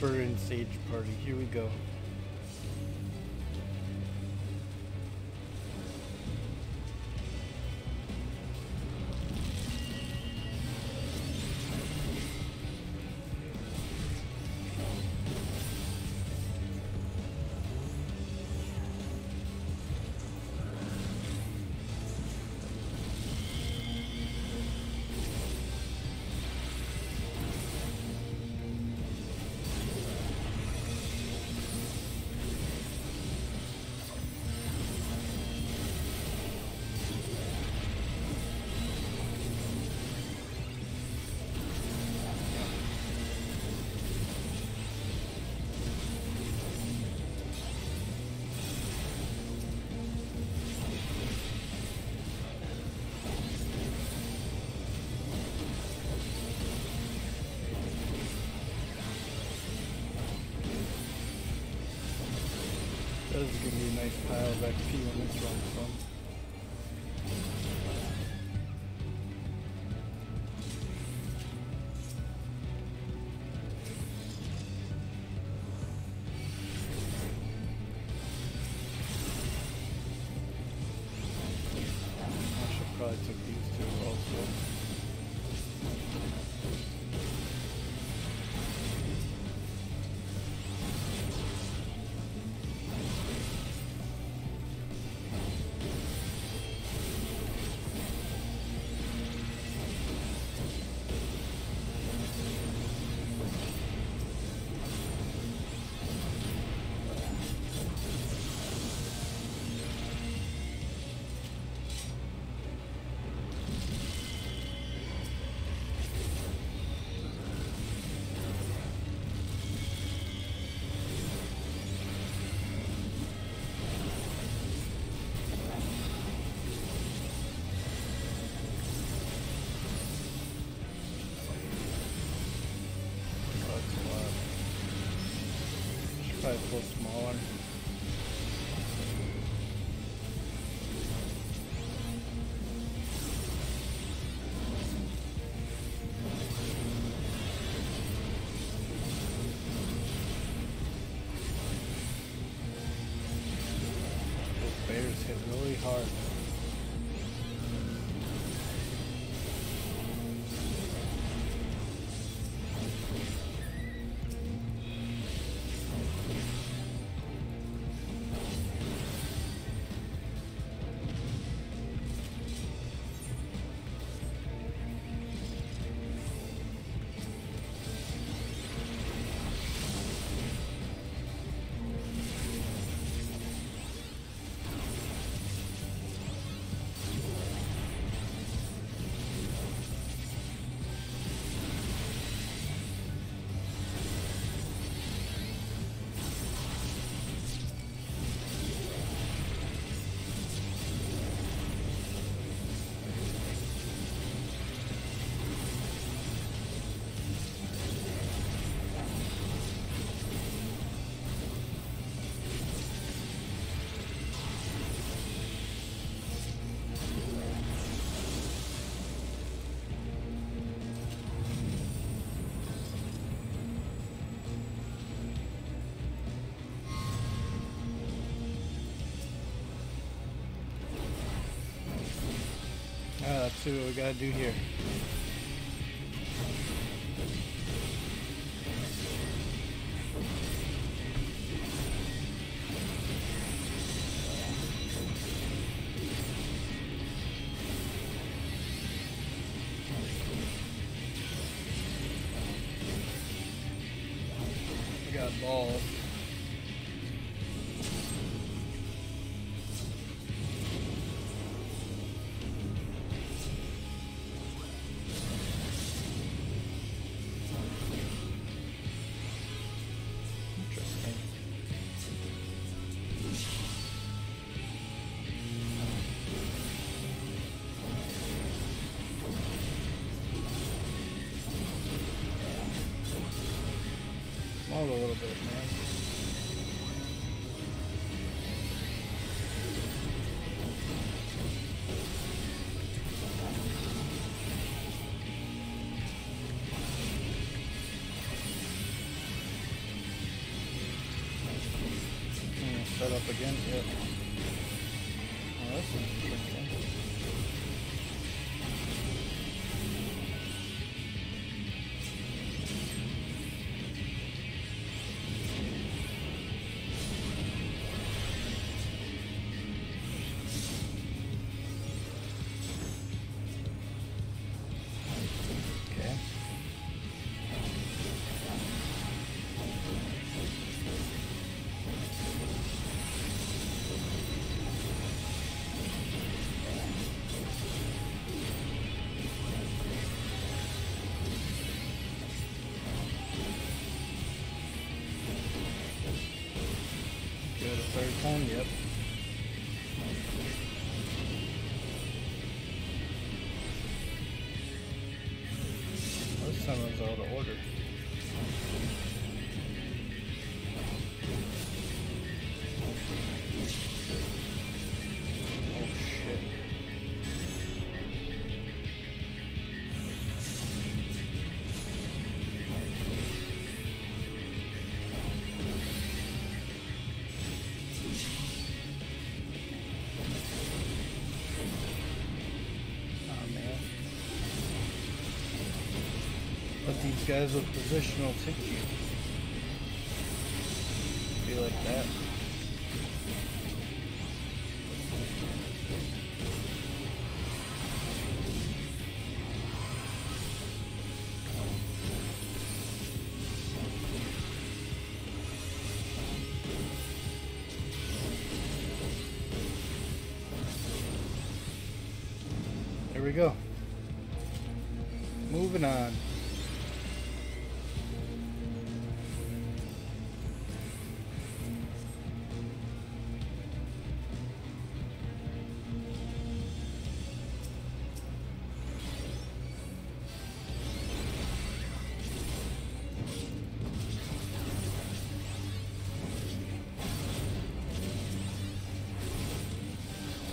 Reaper and Sage party. Here we go. Nice pile of XP when this runs Should probably see what we gotta do here. A little bit, This time it was out of order. Guys with positional thinking. Be like that. There we go.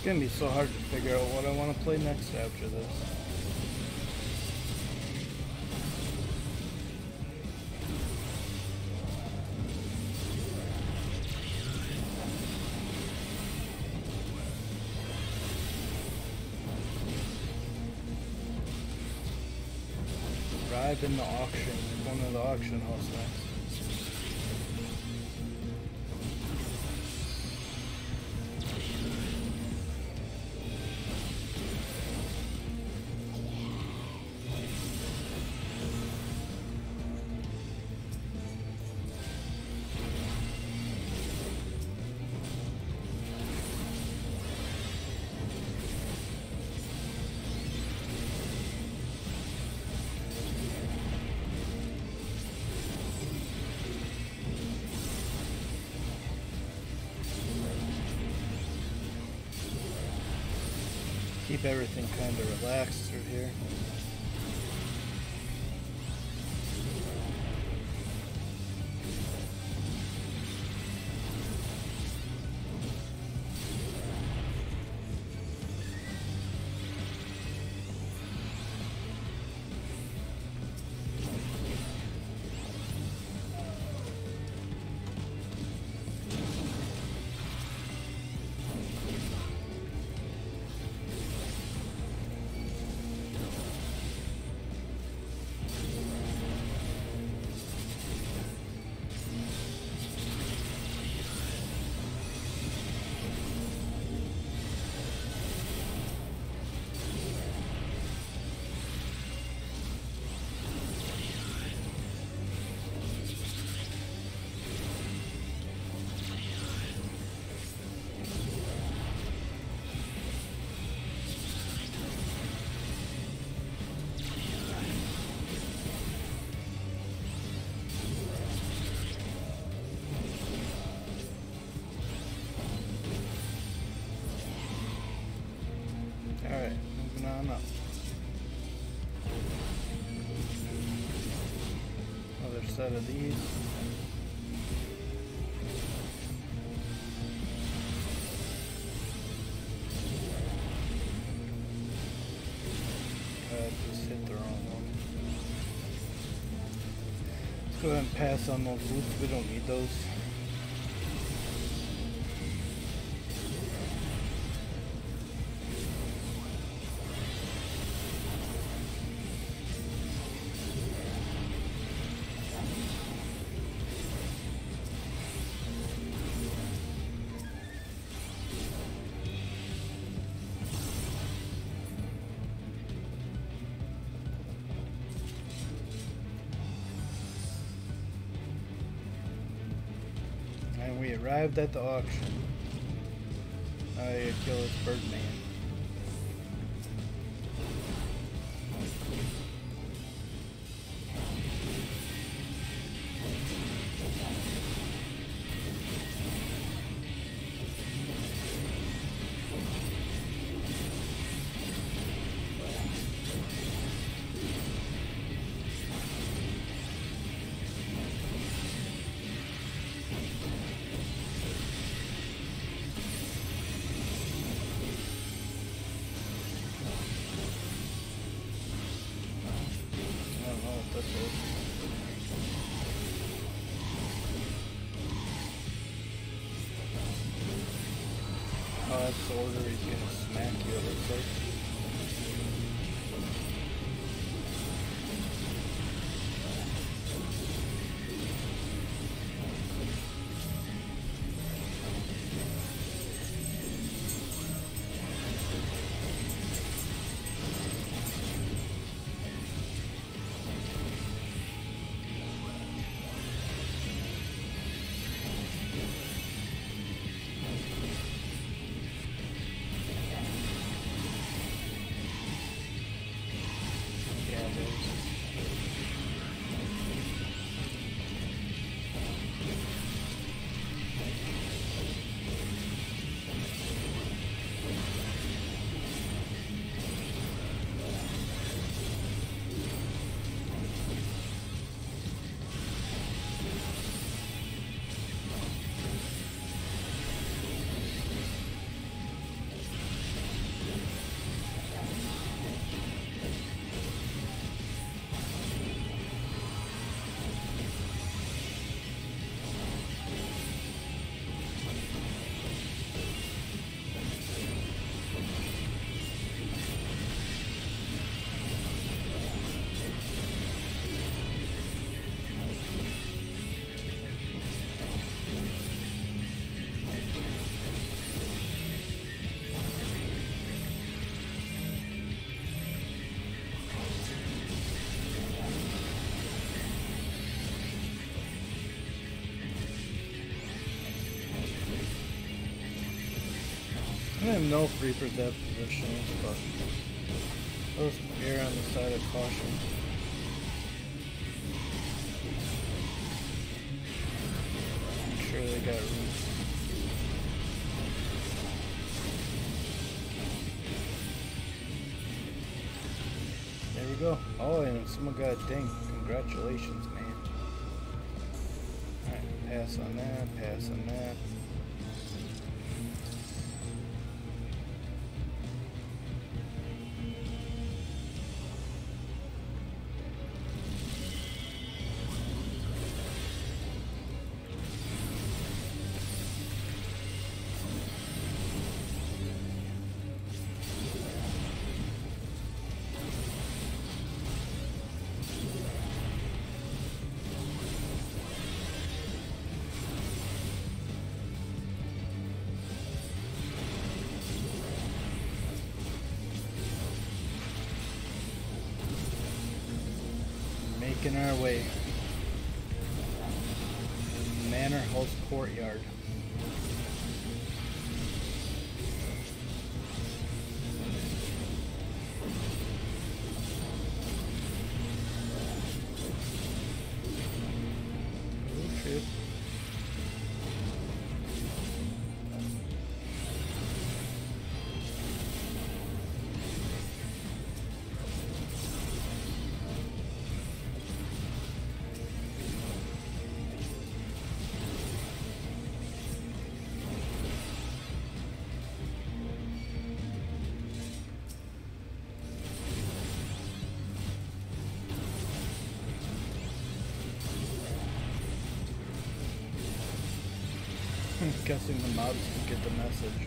It's gonna be so hard to figure out what I want to play next after this. Arrive in the auction, one of the auction house next. Everything kind of relaxed through here. out of these. Uh, just hit the wrong one. Let's go ahead and pass on those loops. We don't need those. Arrived at the auction. I kill this bird The order he's gonna smack you, it looks like. Even know if Reaper's that position but let's on the side of caution. I'm sure they got room. There we go. Oh, and someone got a ding. Congratulations, man. Alright, pass on that, pass on that. Our way. Guessing the mobs can get the message.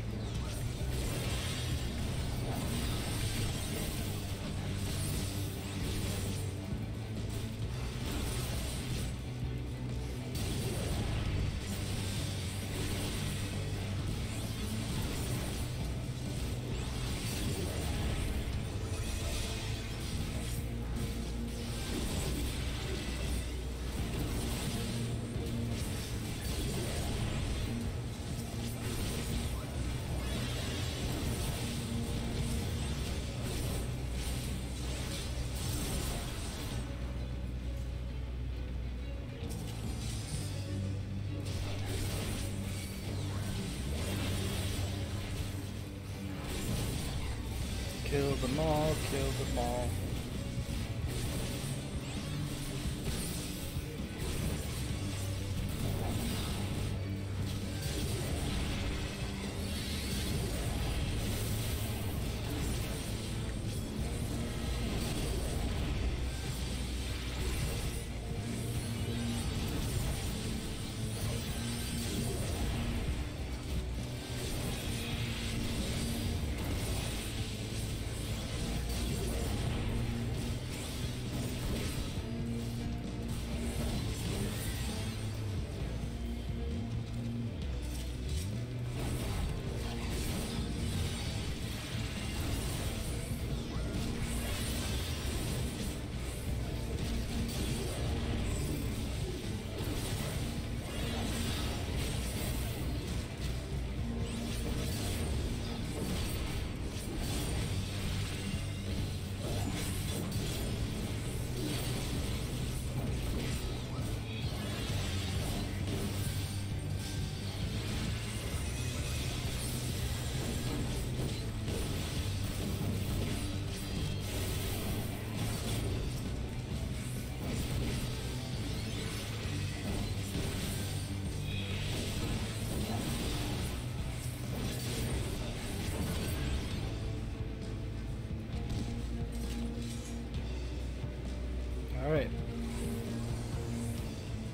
Them all, kill them all.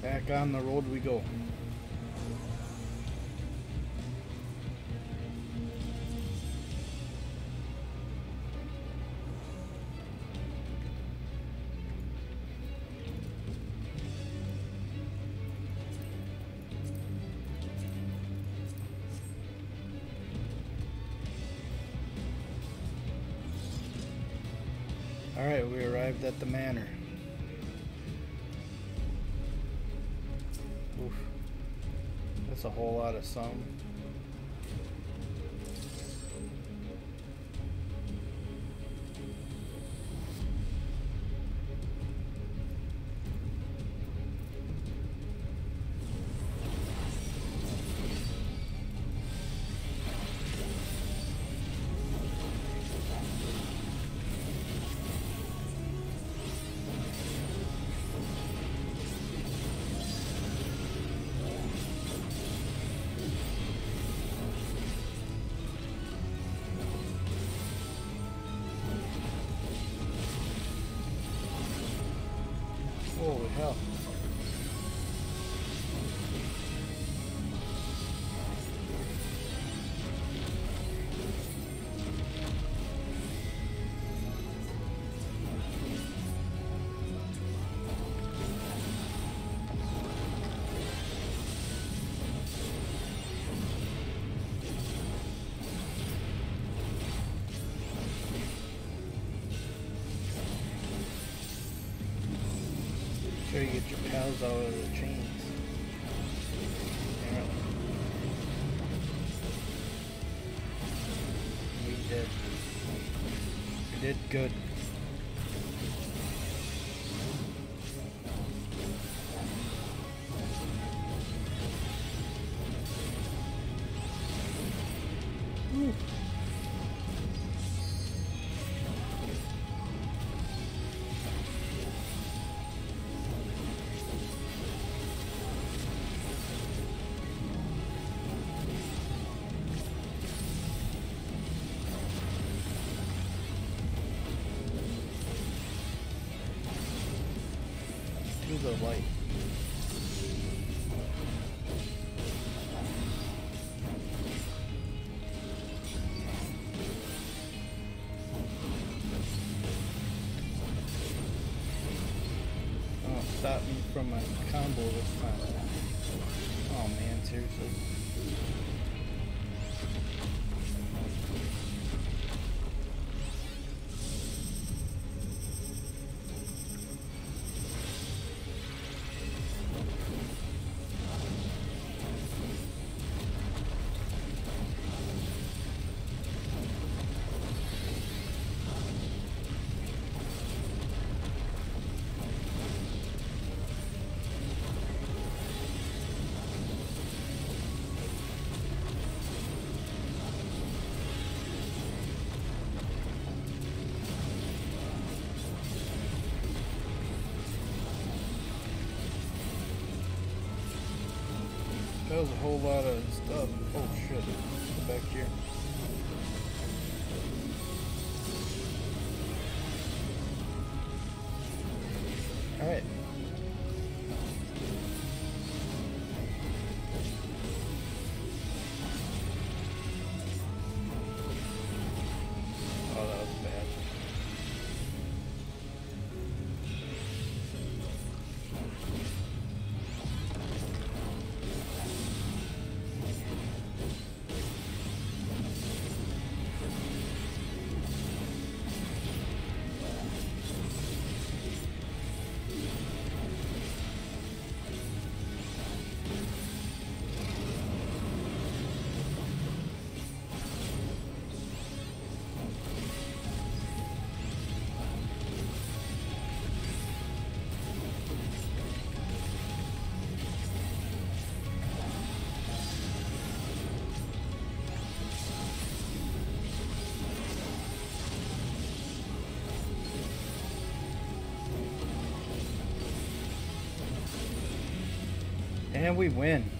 Back on the road we go. Alright, we arrived at the manor. A whole lot of some. Your of the chains. It. We did. We did good. My combo this time. Oh man, seriously. Was a whole lot of And we win.